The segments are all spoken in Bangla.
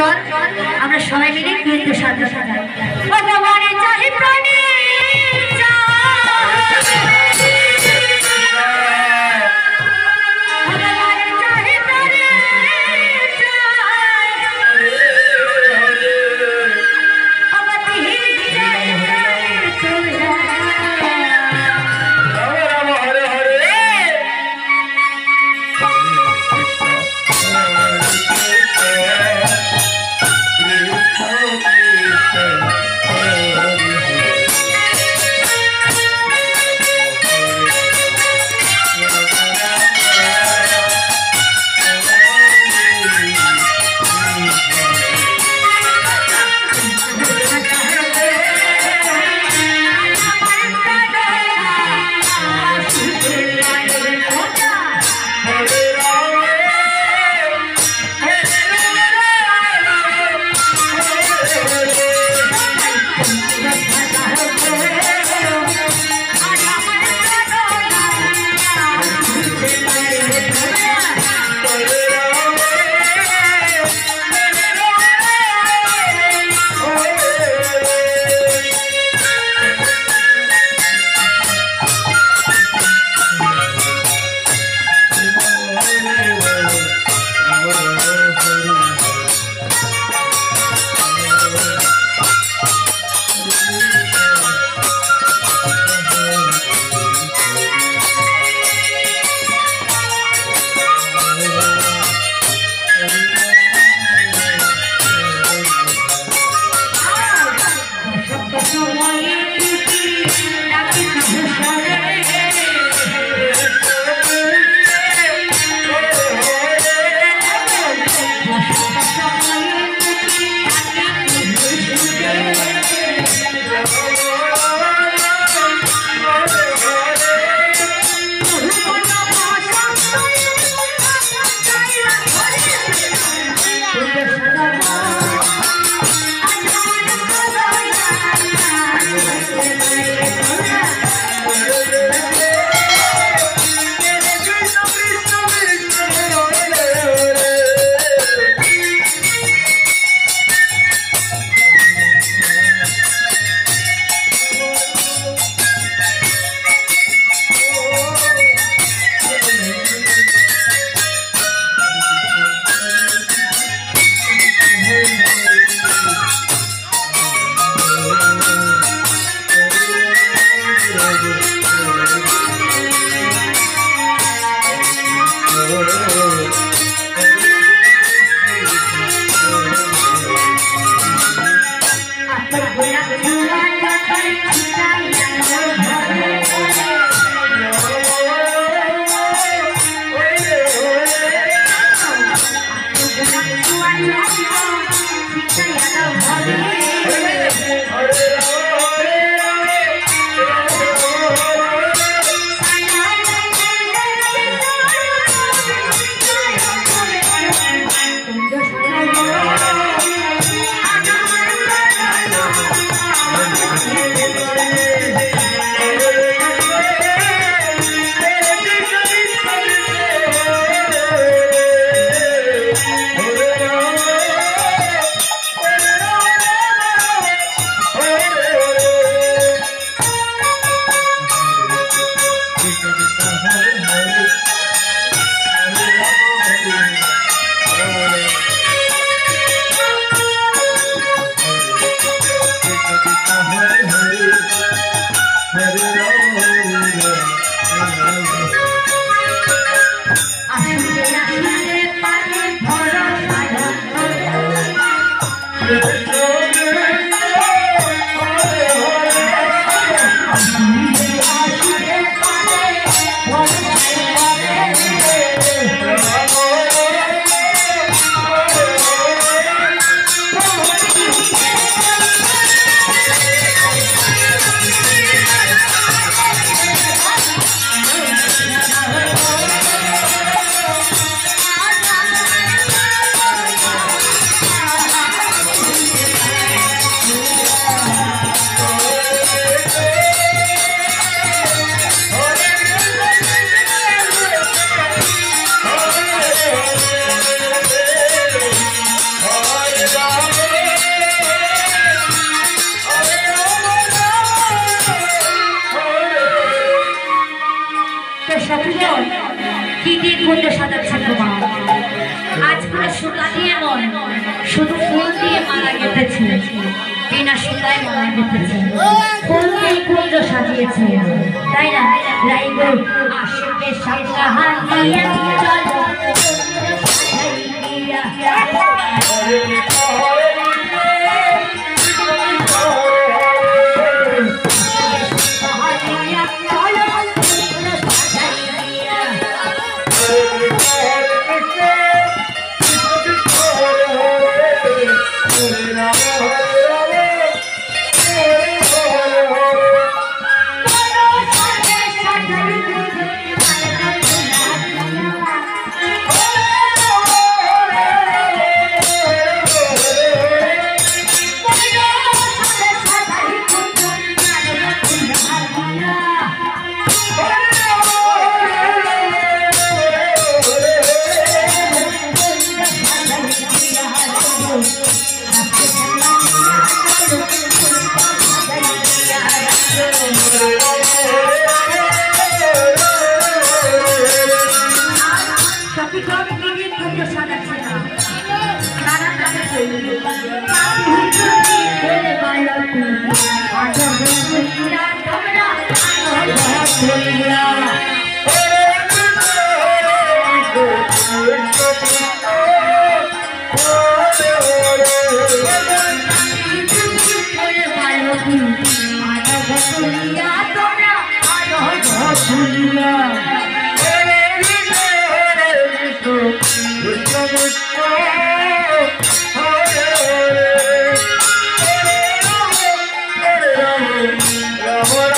চল আমরা সবাই মিলে কিন্তু সাধ্য সাধারণ কুঞ্জ সাজাচ্ছে তোমার আজকাল সুতা দিয়ে নয় শুধু ফুল দিয়ে মালা গেঁথেছে। বিনা সুতায় মালা গেঁথেছে। ফুল দিয়ে কুঞ্জ সাজিয়েছে। তাই না? রাই গো, আসবে সাতটা হাত দিয়ে চলো Lord,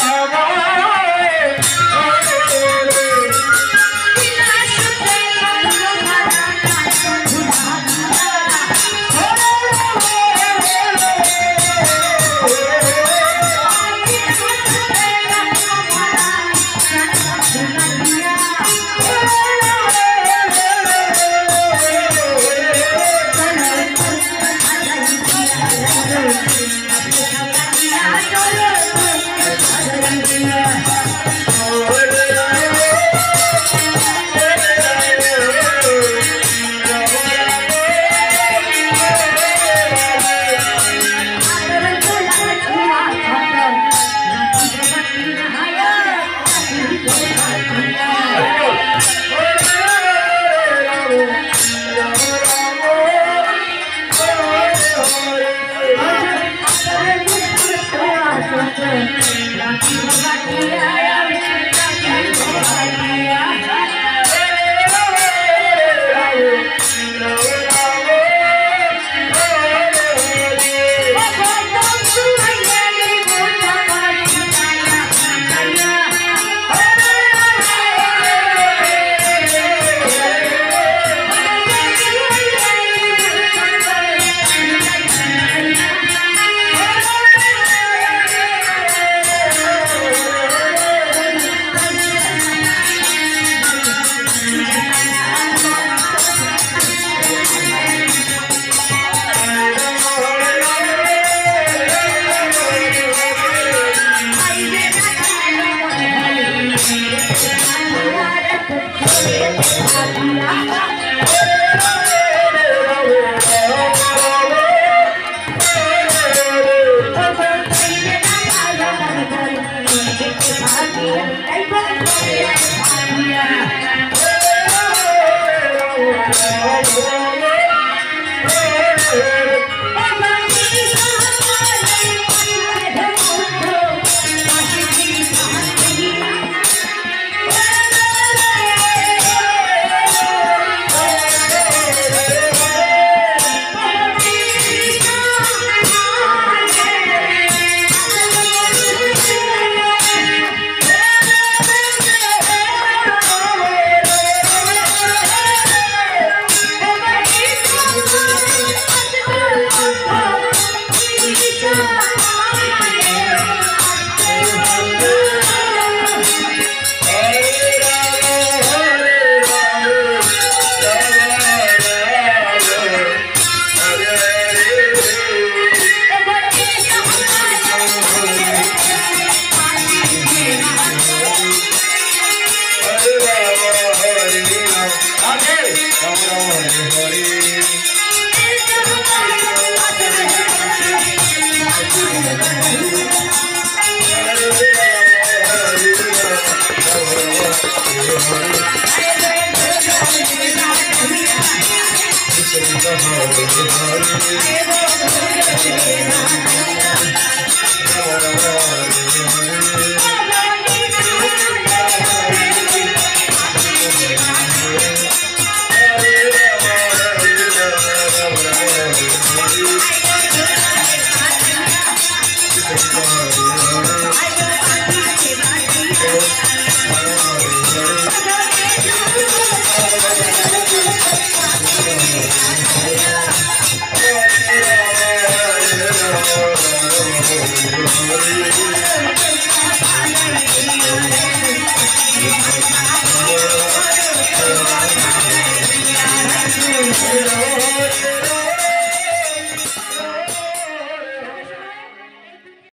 Yeah. you. Thank you. Thank you.